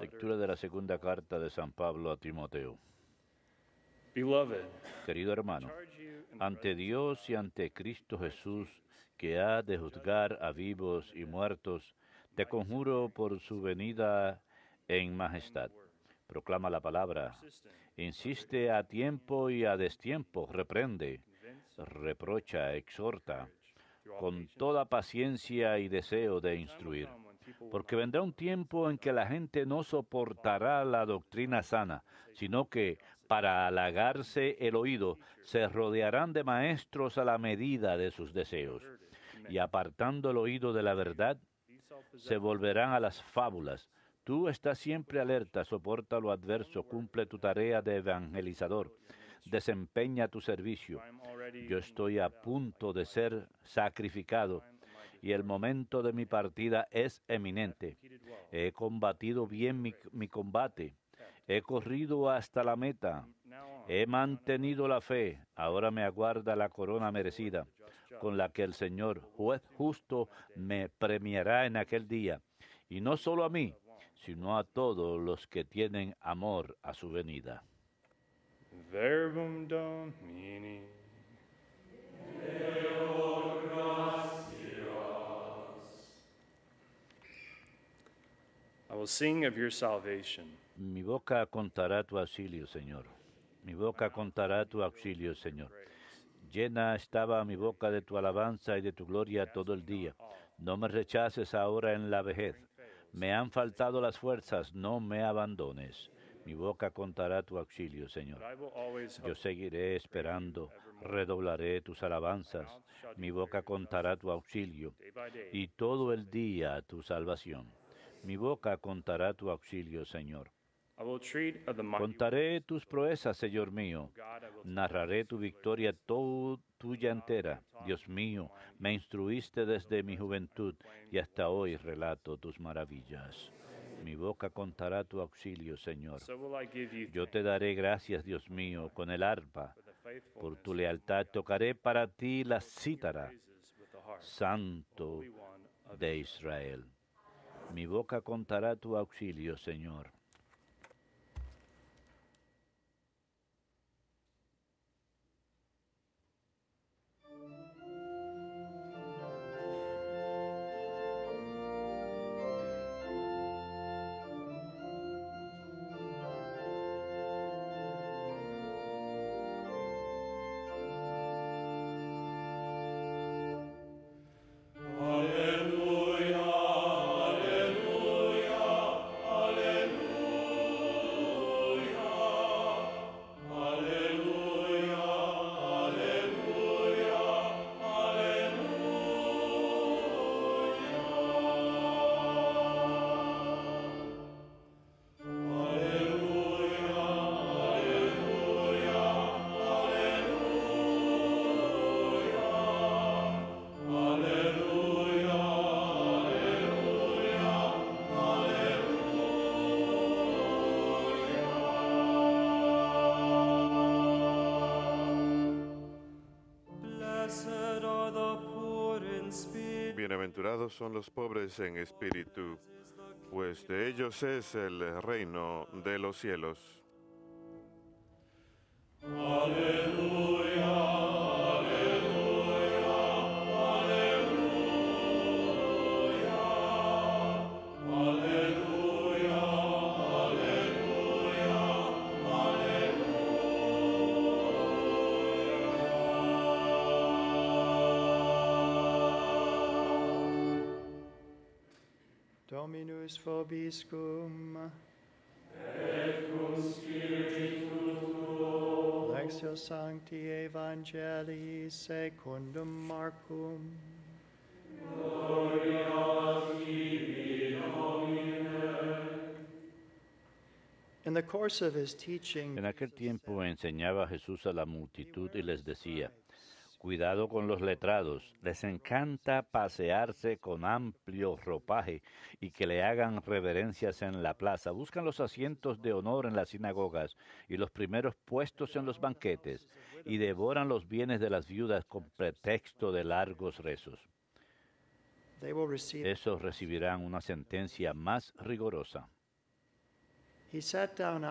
Lectura de la segunda carta de San Pablo a Timoteo. Querido hermano, ante Dios y ante Cristo Jesús, que ha de juzgar a vivos y muertos, te conjuro por su venida en majestad. Proclama la palabra. Insiste a tiempo y a destiempo, reprende, reprocha, exhorta, con toda paciencia y deseo de instruir. Porque vendrá un tiempo en que la gente no soportará la doctrina sana, sino que, para halagarse el oído, se rodearán de maestros a la medida de sus deseos. Y apartando el oído de la verdad, se volverán a las fábulas. Tú estás siempre alerta, soporta lo adverso, cumple tu tarea de evangelizador, desempeña tu servicio. Yo estoy a punto de ser sacrificado y el momento de mi partida es eminente. He combatido bien mi, combate, he corrido hasta la meta, he mantenido la fe, ahora me aguarda la corona merecida, con la que el Señor, juez justo, me premiará en aquel día, y no solo a mí, sino a todos los que tienen amor a su venida. Verbum. I will sing of your salvation. Mi boca contará tu auxilio, Señor. Mi boca contará tu auxilio, Señor. Llena estaba mi boca de tu alabanza y de tu gloria todo el día. No me rechaces ahora en la vejez. Me han faltado las fuerzas, no me abandones. Mi boca contará tu auxilio, Señor. Yo seguiré esperando, redoblaré tus alabanzas. Mi boca contará tu auxilio y todo el día tu salvación. Mi boca contará tu auxilio, Señor. Contaré tus proezas, Señor mío. Narraré tu victoria to- tuya entera. Dios mío, me instruiste desde mi juventud y hasta hoy relato tus maravillas. Mi boca contará tu auxilio, Señor. Yo te daré gracias, Dios mío, con el arpa. Por tu lealtad tocaré para ti la cítara. Santo de Israel. Mi boca contará tu auxilio, Señor. Son los pobres en espíritu, pues de ellos es el reino de los cielos. Dominus vobiscum. Lectio Sancti Evangelii secundum Marcum. In the course of his teaching, En aquel tiempo enseñaba Jesús a la multitud y les decía, Cuidado con los letrados, les encanta pasearse con amplio ropaje y que le hagan reverencias en la plaza. Buscan los asientos de honor en las sinagogas y los primeros puestos en los banquetes y devoran los bienes de las viudas con pretexto de largos rezos. esos recibirán una sentencia más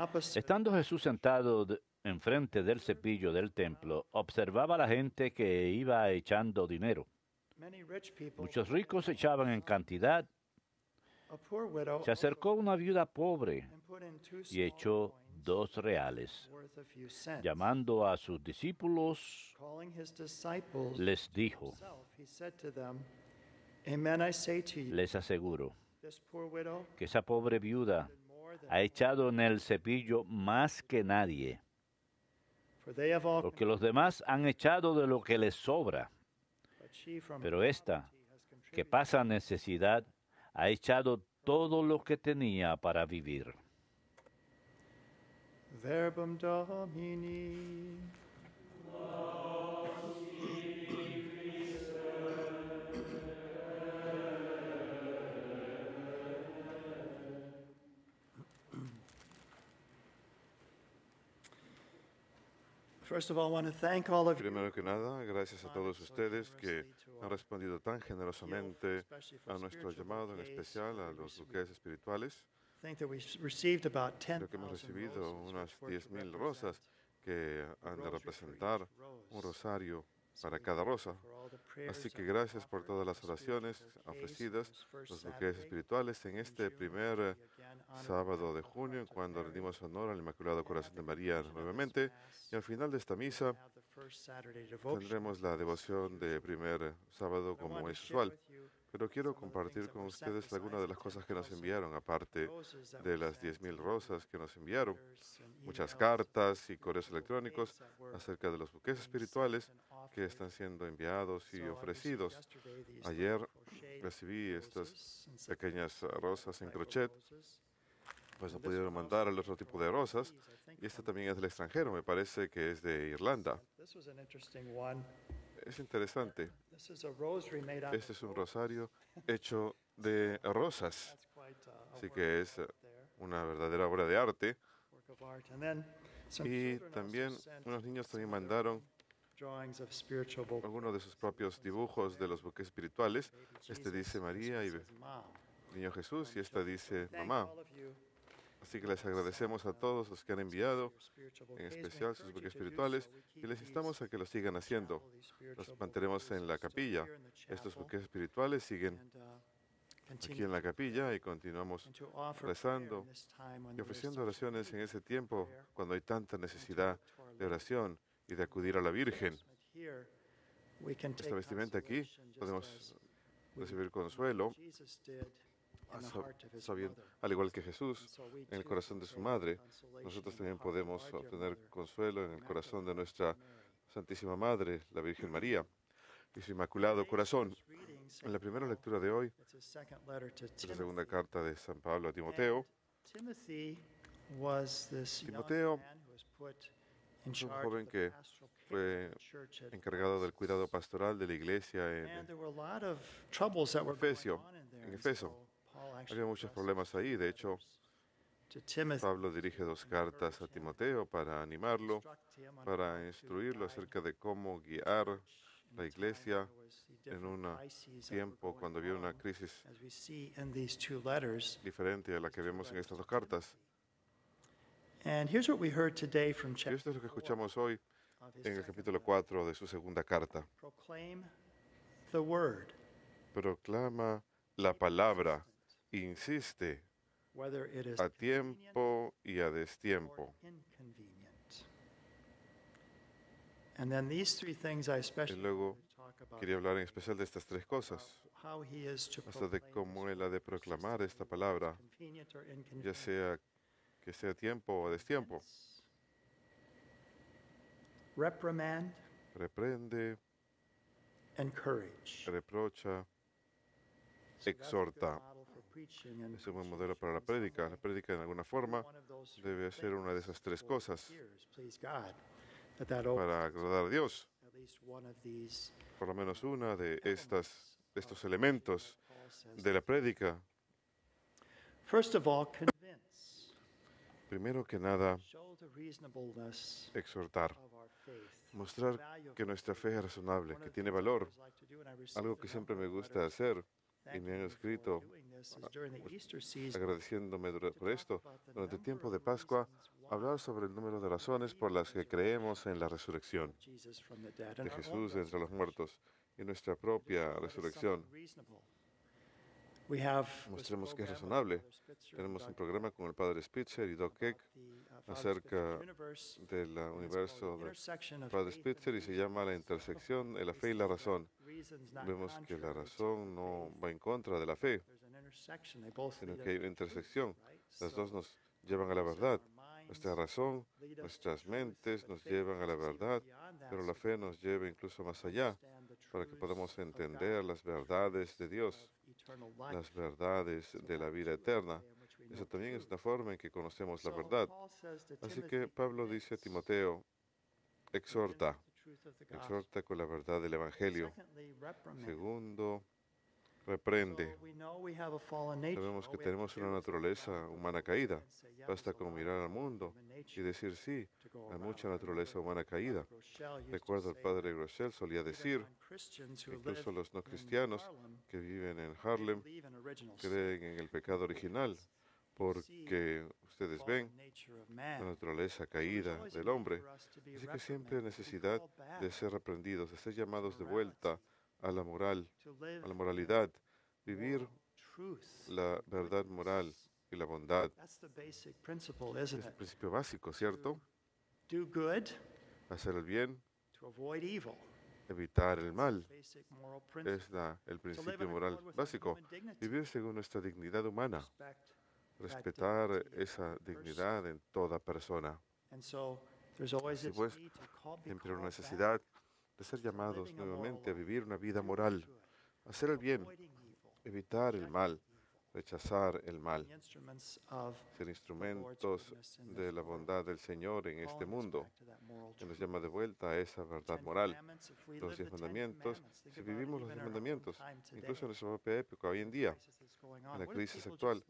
opposite Estando Jesús sentado enfrente del cepillo del templo, observaba a la gente que iba echando dinero. Muchos ricos echaban en cantidad. Se acercó una viuda pobre y echó dos reales. Llamando a sus discípulos, les dijo, les aseguro, que esa pobre viuda ha echado en el cepillo más que nadie, porque los demás han echado de lo que les sobra, pero esta, que pasa necesidad, ha echado todo lo que tenía para vivir. verbum domini. Primero que nada, gracias a todos ustedes que han respondido tan generosamente a nuestro llamado, en especial a los buques espirituales. I think that we received about 10,000 Creo que hemos recibido unas which were to 10.000 represent rosas que han de representar un rosario para cada rosa. Así que gracias por todas las oraciones ofrecidas, los Saturday espirituales en este primer eh, sábado de junio, cuando rendimos honor al Inmaculado Corazón de María nuevamente. Y al final de esta misa tendremos la devoción de primer eh, sábado como es usual. Pero quiero compartir con ustedes algunas de las cosas que nos 10,000 enviaron, aparte de las sent, 10.000 rosas que nos enviaron, muchas cartas y correos electrónicos acerca de los buques espirituales que están siendo enviados y ofrecidos. Ayer Recibí estas pequeñas rosas en crochet, pues no pudieron mandar al otro tipo de rosas. Y esta también es del extranjero, me parece que es de Irlanda. Es interesante. This is a rosary made out Este es un rosario hecho de rosas, uh, así que es there, una verdadera obra de arte. Y también unos niños también mandaron algunos de sus propios dibujos de los buques espirituales. Este dice María y. Niño Jesús y esta dice Mamá. Así que les agradecemos a todos los que han enviado, en especial sus buques espirituales, y les instamos a que lo sigan haciendo. Los mantenemos en la capilla. Estos buques espirituales siguen aquí en la capilla y continuamos rezando y ofreciendo oraciones en ese tiempo cuando hay tanta necesidad de oración y de acudir a la Virgen. Esta vestimenta aquí podemos recibir consuelo, Al igual que Jesús, en el corazón de su madre. Nosotros también podemos obtener consuelo en el corazón de nuestra. Santísima Madre, la Virgen María, y su Inmaculado Corazón. En la primera lectura de hoy, es la segunda carta de San Pablo a Timoteo. Timoteo es un joven que fue encargado del cuidado pastoral de la iglesia en, en Efeso. Había muchos problemas ahí, de hecho, Pablo dirige dos cartas a Timoteo para animarlo, para instruirlo acerca de cómo guiar la iglesia en un tiempo cuando había una crisis diferente a la que vemos en estas dos cartas. Y esto es lo que escuchamos hoy en el capítulo letter. 4 de su segunda carta. Proclama la palabra, insiste a tiempo y a destiempo. especially luego Quería hablar en especial de estas tres cosas, hasta de cómo él ha de proclamar esta palabra, ya sea que sea tiempo o a destiempo. Reprende, reprocha, exhorta. Es un buen modelo para la prédica. La prédica en alguna forma debe ser una de esas tres cosas para agradar a Dios. Por lo menos una de estas, estos elementos de la prédica. Primero que nada, exhortar, mostrar que nuestra fe es razonable, que tiene valor, algo que siempre me gusta hacer. y me han escrito agradeciéndome dura- por esto. Durante el tiempo de Pascua, hablar sobre el número de razones por las que creemos en la resurrección de Jesús entre los muertos y nuestra propia resurrección. Mostremos que es razonable. Tenemos un programa con el padre Spitzer y Doc Keck acerca del universo del padre Spitzer y se llama la intersección de la fe y la razón. Vemos que la razón no va en contra de la fe, sino que hay una intersección. Las dos nos llevan a la verdad. Nuestra razón, nuestras mentes nos llevan a la verdad, pero la fe nos lleva incluso más allá para que podamos entender las verdades de Dios, las verdades de la vida eterna. Esa también es una forma en que conocemos la verdad. Así que Pablo dice a Timoteo, exhorta, exhorta con la verdad del Evangelio. Segundo, reprende. Sabemos que tenemos una naturaleza humana caída. Basta con mirar al mundo y decir sí, hay mucha naturaleza humana caída. Recuerdo el padre Rochelle solía decir, incluso los no cristianos que viven en Harlem creen en el pecado original, porque ustedes ven la naturaleza caída del hombre. Así que siempre hay necesidad de ser reprendidos, de ser llamados de vuelta a la moral, a la moralidad, vivir la verdad moral y la bondad. Es el principio básico, ¿cierto? Do good Hacer el bien, evitar el mal. Es la, el principio in moral básico. Vivir según nuestra dignidad humana, Respect respetar esa dignidad en toda persona. And so there's always Así pues, Siempre una necesidad de ser llamados nuevamente a vivir una vida moral, hacer el bien, evitar el mal, rechazar el mal, ser instrumentos de la bondad del Señor en este mundo, que nos llama de vuelta a esa verdad moral. Los diez mandamientos, si vivimos los diez mandamientos, incluso en nuestra propia época, hoy en día, en la crisis actual?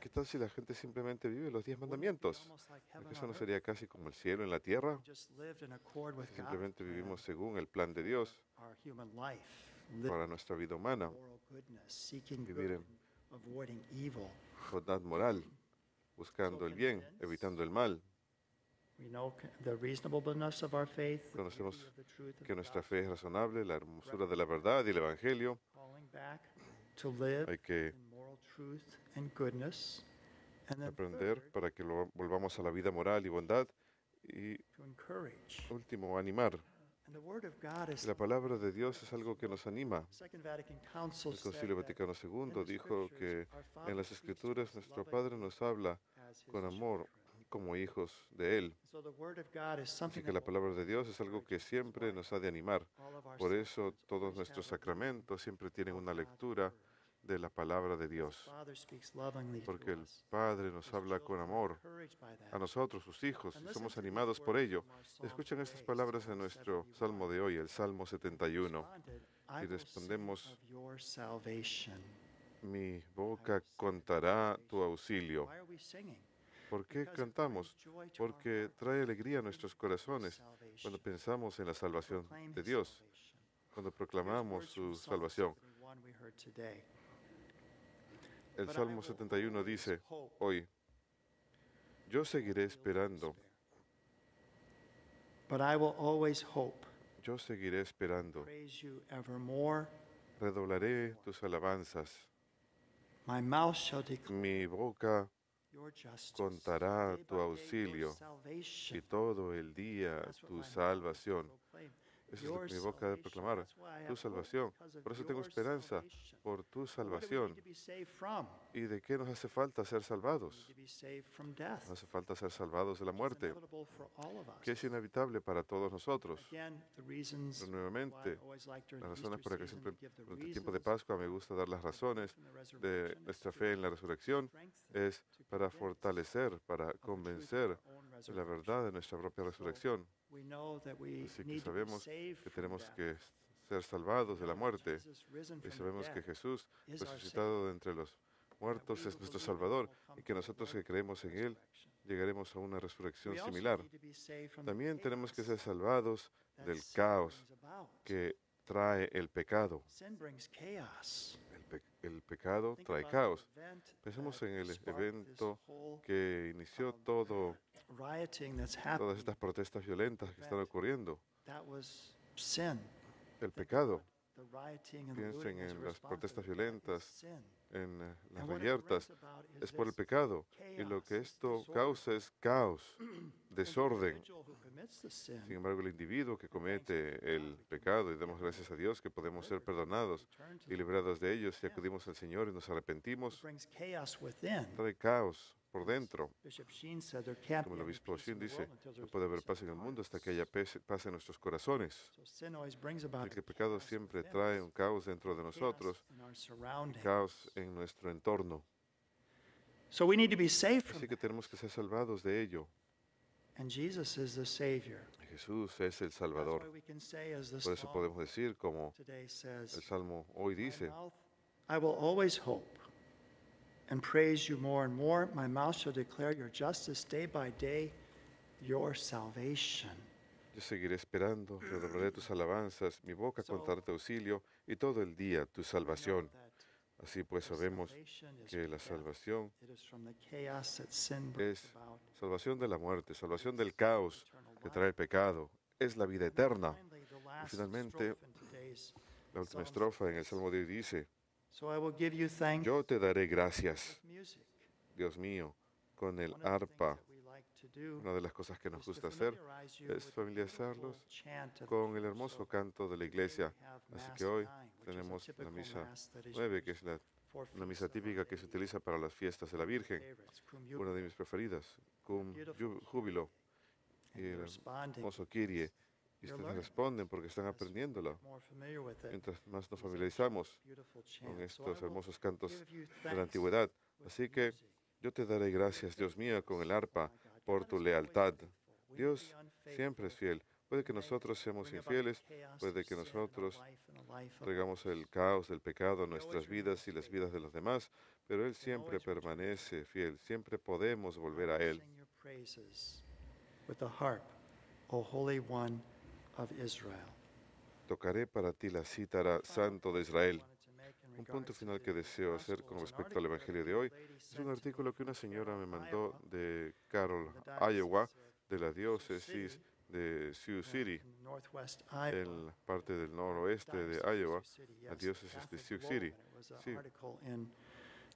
¿qué tal si la gente simplemente vive los diez mandamientos? almost like ¿Es heaven que eso no sería casi como el cielo en la tierra? Simplemente vivimos según el plan de Dios para nuestra vida humana, vivir en-. Bondad moral, buscando el bien, evitando el mal. We know c- the reasonableness of our faith, the Conocemos Que nuestra fe es razonable, la hermosura de la verdad y el Evangelio. Hay que aprender para que lo volvamos a la vida moral y bondad. Y último, animar. La palabra de Dios es algo que nos anima. El Concilio Vaticano II dijo que en las Escrituras nuestro Padre nos habla con amor como hijos de Él. So the word of God is something Así que la palabra de Dios es algo que siempre nos ha de animar. Por eso todos nuestros sacramentos siempre tienen una lectura. De la palabra de Dios. Porque el. Padre nos habla con amor a nosotros, sus hijos, y somos animados por ello. Escuchen estas palabras en nuestro 71. salmo de hoy, el Salmo 71. Responded, Y "I will sing respondemos, of your salvation." Mi boca contará tu auxilio. ¿Por qué cantamos? Porque trae alegría a nuestros corazones cuando pensamos en la salvación de Dios, cuando proclamamos su salvación. El Salmo will 71 always dice hoy, yo seguiré esperando, yo seguiré esperando, redoblaré tus alabanzas, mi boca contará tu auxilio. Y todo el día tu salvación. Eso es lo que mi boca debe proclamar, tu salvación. Por eso tengo esperanza por tu salvación. ¿Y de qué nos hace falta ser salvados? Nos hace falta ser salvados de la muerte, que es inevitable para todos nosotros. Pero nuevamente, las razones por las que siempre durante el tiempo de Pascua me gusta dar las razones de nuestra fe en la resurrección, es para fortalecer, para convencer la verdad de nuestra propia resurrección. Así que sabemos que tenemos que ser salvados de la muerte y sabemos que Jesús, resucitado de entre los muertos, es nuestro Salvador y que nosotros que creemos en Él llegaremos a una resurrección similar. También tenemos que ser salvados del caos que trae el pecado. El pecado trae caos. Pensemos en el evento que inició um, todo, todas estas protestas violentas que están ocurriendo. El pecado, Piensen en las protestas violentas, en eh, las reyertas, es por el pecado. Y lo que esto causa es caos, desorden. sin embargo, el individuo que comete el pecado, y damos gracias a Dios que podemos ser perdonados y liberados de ellos si acudimos al Señor y nos arrepentimos, trae caos por dentro. Como el obispo Shin dice, no puede haber paz en el mundo hasta que haya paz en nuestros corazones. Que el the pecado siempre trae un caos dentro de nosotros, surroundings. caos en nuestro entorno. So we need to be saved from Así que tenemos que ser salvados de ello. And Jesus is the Savior. Jesús es el Salvador. Por eso podemos decir, como el Salmo hoy "My dice, mouth, I will always hope and praise you more and more. My mouth shall declare your justice day by day, your salvation. yo seguiré esperando, redoblaré tus alabanzas, mi boca contará tu auxilio y todo el día tu salvación. Así pues sabemos que la salvación, es salvación de la muerte, salvación del caos que trae el pecado, es la vida eterna. last finalmente, La última estrofa en el Salmo de hoy dice, So I will give you thanks yo te daré gracias. Dios mío, con el arpa. Una de las cosas que nos gusta hacer es familiarizarlos con el hermoso So canto de la iglesia. Así que hoy tenemos la misa mass that is 9, que es la, una misa típica que se utiliza para las fiestas de la Virgen, una de mis preferidas, cum júbilo, y el hermoso Kyrie. Y ustedes responden porque están aprendiéndola. Mientras más nos familiarizamos con estos hermosos cantos de la antigüedad. Así que yo te daré gracias, Dios mío, con el arpa, por tu lealtad. Dios siempre es fiel. Puede que nosotros seamos infieles, puede que nosotros traigamos el caos del pecado a nuestras vidas y las vidas de los demás, pero Él siempre permanece fiel, siempre podemos volver a Él. Of Israel. Tocaré para ti la cítara, Santo de Israel. Un punto final que deseo hacer con respecto al Evangelio de hoy es un artículo que una señora me mandó de diocese Iowa, de la diócesis de Sioux City, en la parte del noroeste de Iowa, la diócesis de Sioux City. Sí.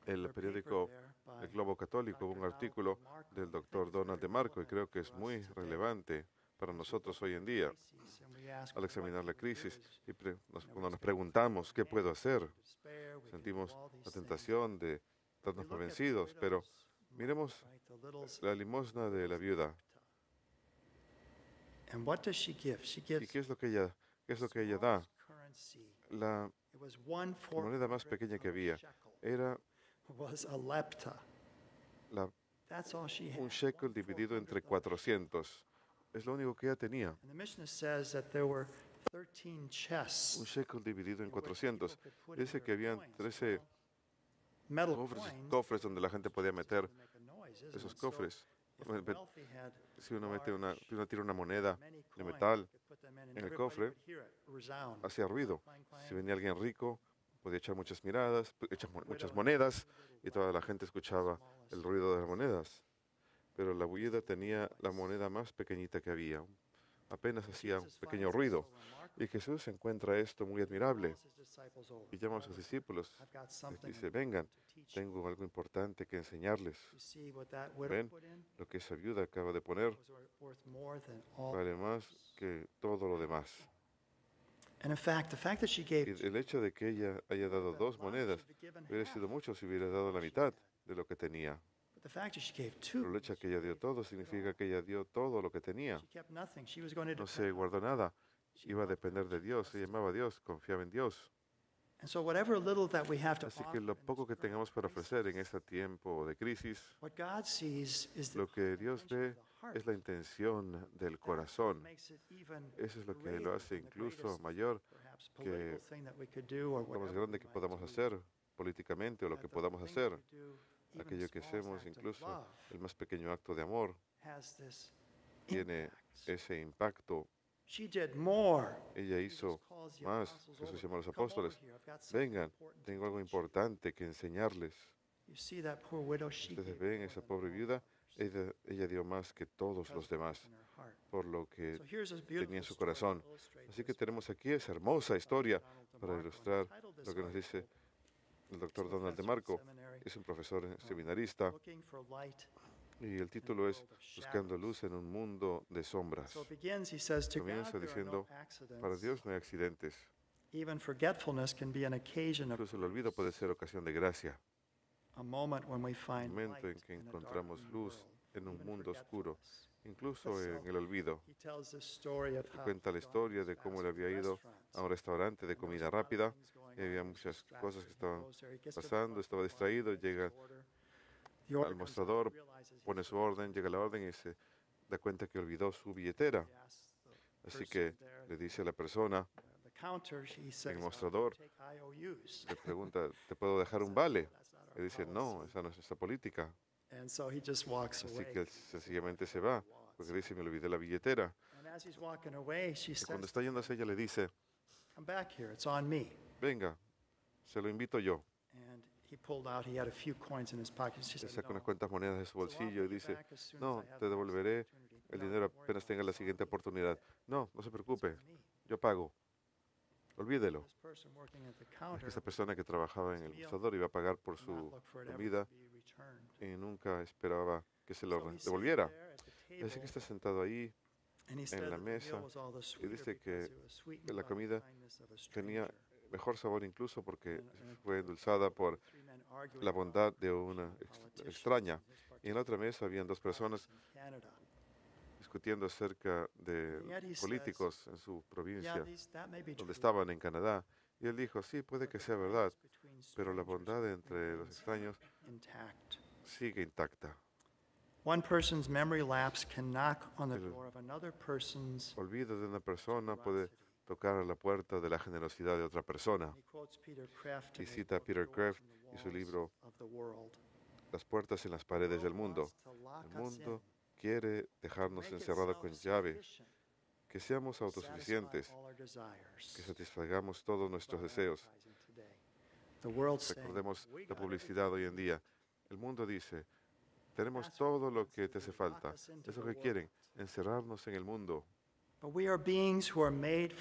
El periódico El Globo Católico, hubo un artículo del doctor Donald DeMarco y creo que es muy relevante para nosotros hoy en día al examinar la crisis is y nos- cuando nos preguntamos qué puedo hacer, sentimos la tentación de darnos por vencidos, pero miremos la limosna de la viuda. ¿Y qué es lo que ella, qué es lo que ella da? La moneda más pequeña que había era la- un shekel dividido entre 400 of a 400. Es lo único que ella tenía. And the Mishnah says that there were 13 Un chests. shekel dividido en in which 400. people could put in Dice que habían coins. 13 Well, metal cofres, cofres donde la gente podía meter esos cofres. Si uno, mete una, uno tira una moneda de metal, en el cofre, hacía ruido. Si venía alguien rico, podía echar muchas miradas, echar muchas monedas y toda la gente escuchaba el ruido de las monedas. Pero la viuda tenía la moneda más pequeñita que había. Apenas hacía un pequeño ruido. Y Jesús encuentra esto muy admirable y llama a sus discípulos. Les dice, vengan, to teach you." tengo algo importante que enseñarles. Ven? Lo que esa viuda acaba de poner vale más que todo lo demás. And in fact, the fact that she Y el hecho de que ella haya dado dos one monedas hubiera sido mucho si hubiera dado la mitad de lo que tenía. But the fact that she gave Pero two, el hecho de que ella dio todo significa que ella dio todo lo que tenía. No se guardó nada. Iba a depender de Dios. Se trusted llamaba a Dios, confiaba en Dios. And so whatever little that we have to Así que lo poco que tengamos para ofrecer en este tiempo de crisis, lo que Dios ve es la intención del corazón. Eso es lo que lo hace incluso mayor, que lo más grande que podamos hacer políticamente o lo que podamos hacer, aquello que hacemos, incluso el más pequeño acto de amor, tiene ese impacto. Ella hizo más. Jesús llama a los apóstoles. Vengan, tengo algo teach you." importante que enseñarles. You see that poor widow, she Ustedes ven esa pobre viuda, ella, ella dio más que todos los demás por lo que tenía en su corazón. Así que tenemos aquí esa hermosa historia para ilustrar lo que nos dice el doctor Donald DeMarco. Es un profesor eh, seminarista for light. y el título es Buscando luz en un mundo de sombras. Comienza diciendo. Para Dios no hay accidentes. Incluso el olvido puede ser ocasión de gracia. Un momento en que encontramos luz en un mundo oscuro, incluso en el olvido. Cuenta la historia to de cómo le había ido a un restaurante de comida rápida había muchas cosas que estaban pasando, estaba distraído, llega al mostrador, pone su orden, llega la orden y se da cuenta que olvidó su billetera. Así que le dice a la persona, says, "Uh, mostrador, le pregunta, ¿te puedo dejar un vale? Y dice, no, policy." esa no es nuestra política. Así que él sencillamente se va, porque dice, me olvidé la billetera. Y cuando está yéndose ella le dice, venga, se lo invito yo. Le saca unas cuantas monedas de su bolsillo y dice, no, te devolveré opportunity." el dinero apenas tenga la siguiente oportunidad. No, no se preocupe, yo pago. Olvídelo. Es que esa persona que trabajaba en el mostrador iba a pagar por su comida y nunca esperaba que se lo devolviera. así que está sentado ahí, said la mesa y dice que la comida tenía. Mejor sabor incluso porque fue endulzada por la bondad de una extraña. Y en la otra mesa habían dos personas discutiendo acerca de políticos en su provincia, donde estaban en Canadá. Y él dijo, sí, puede que sea verdad, pero la bondad entre los extraños sigue intacta. One person's memory lapse can knock on the door of another person's Olvido de una persona puede. Tocar a la puerta de la generosidad de otra persona. Y cita a Peter Kraft y su libro. Las puertas en las paredes del mundo. El mundo quiere dejarnos encerrados con llave, que seamos autosuficientes, que satisfagamos todos nuestros deseos. Recordemos la publicidad hoy en día. El mundo dice, tenemos todo lo que te hace falta. Es lo que quieren, encerrarnos en el mundo.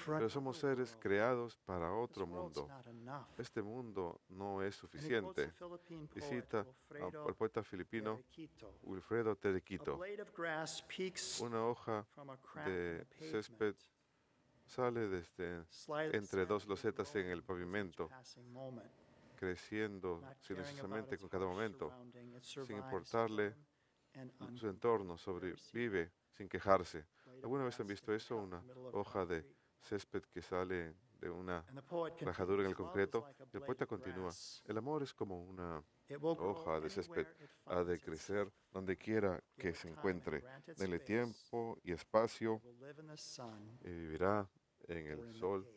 Pero somos seres creados para otro mundo. Este mundo no es suficiente. Y cita al poeta filipino Wilfredo Terequito. Una hoja de césped sale desde entre dos losetas en el pavimento, creciendo silenciosamente con cada momento, sin importarle su entorno, sobrevive sin quejarse. ¿Alguna vez han visto eso? Una hoja de césped que sale de una rajadura en el concreto. El poeta continúa, el amor es como una hoja de césped, ha de crecer donde quiera que se encuentre. Denle tiempo y espacio y vivirá en el sol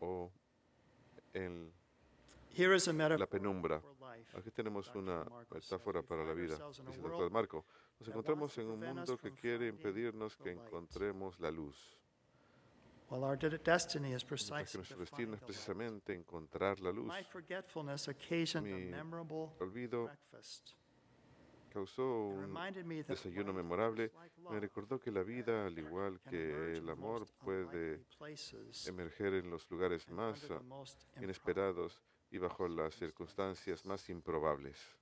o en la penumbra. Aquí tenemos una metáfora para la vida, dice el doctor Marco. Nos encontramos en un mundo que quiere impedirnos que encontremos la luz. Nuestro destino es precisamente encontrar la luz. Mi olvido causó un desayuno memorable. Me recordó que la vida, al igual que el amor, puede emerger en los lugares más inesperados y bajo las circunstancias más improbables.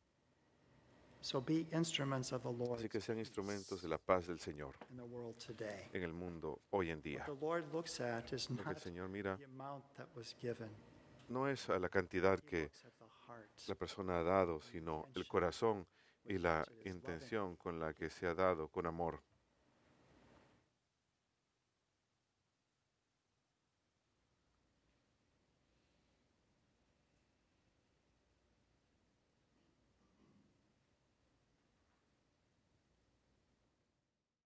Así que sean instrumentos de la paz del Señor en el mundo hoy en día. Lo que el Señor mira no es a la cantidad que la persona ha dado, sino el corazón y la intención con la que se ha dado con amor.